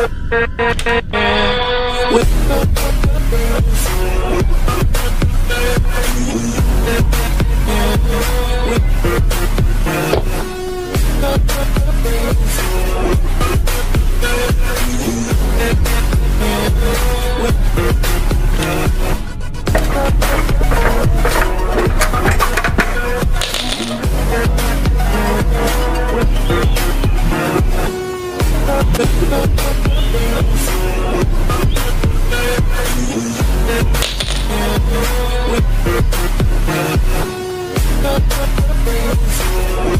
With move.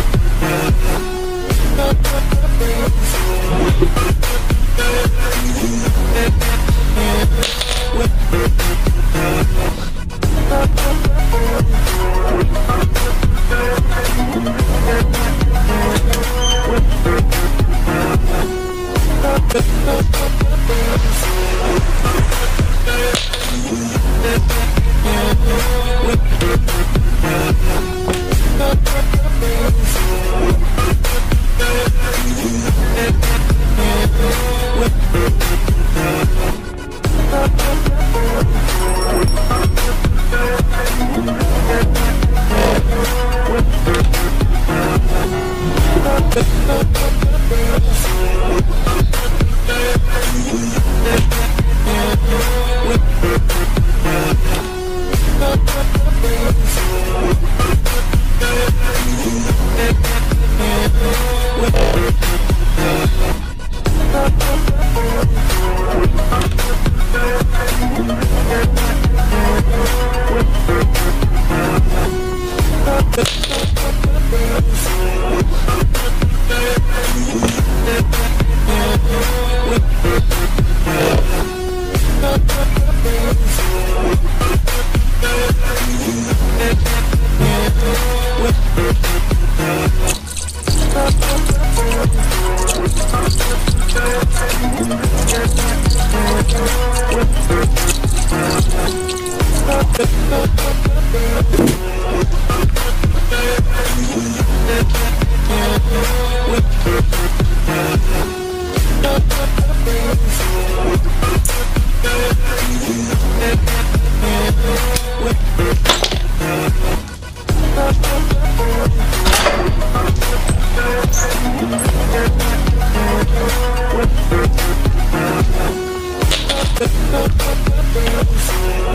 Thank you.